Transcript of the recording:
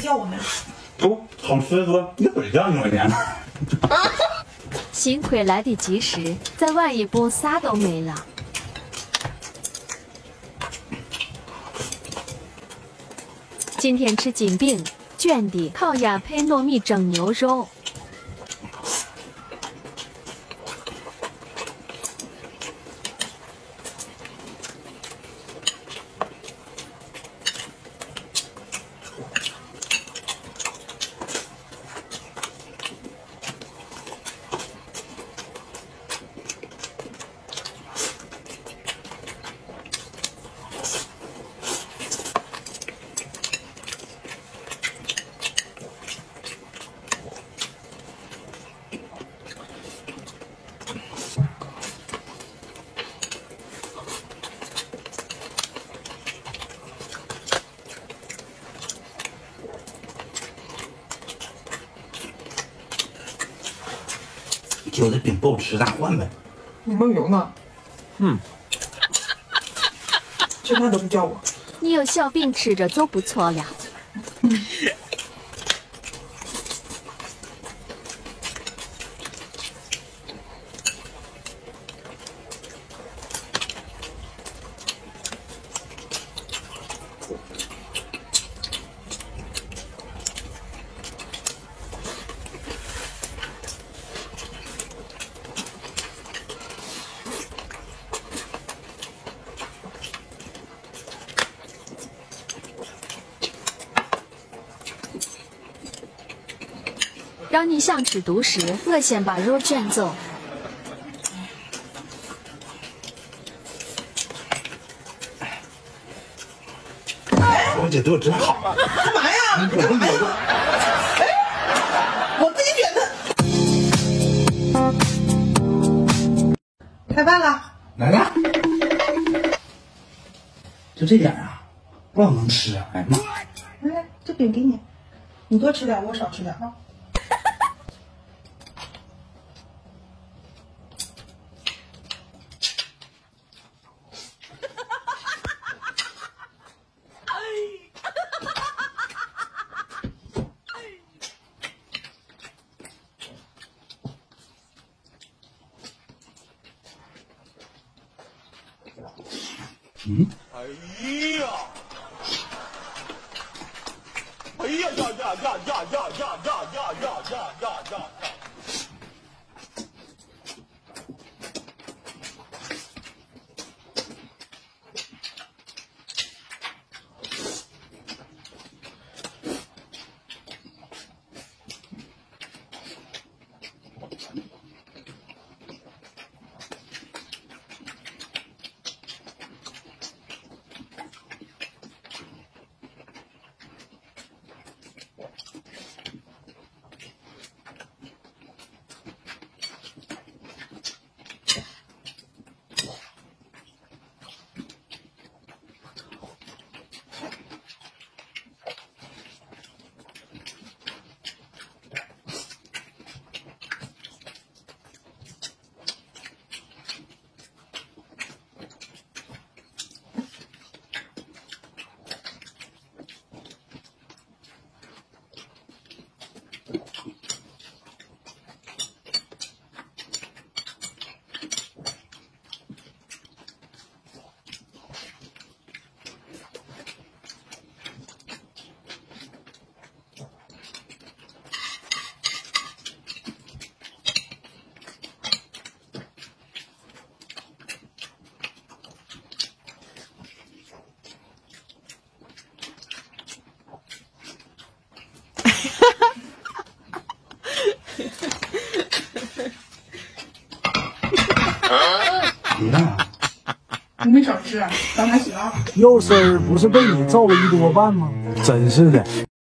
叫我们。不，好吃多，一会儿叫你们呢。幸亏来得及时，再晚一步啥都没了。今天吃金饼、卷的、烤鸭配糯米蒸牛肉。就这饼不好吃，咱换呗。你梦游呢？嗯。吃饭都不叫我。你有小饼吃着就不错了。让你想吃独食，我先把肉卷走。我姐对我真好。干嘛呀？你干嘛呀？哎，我自己卷的。开饭了。来了。就这点啊？不知道能吃啊？哎妈，来！来，这饼给你，你多吃点，我少吃点啊。嗯。哎呀！哎呀呀呀呀呀呀呀呀呀呀呀你呢？你没少吃，咱还行。要丝儿不是被你造了一多半吗？真是的，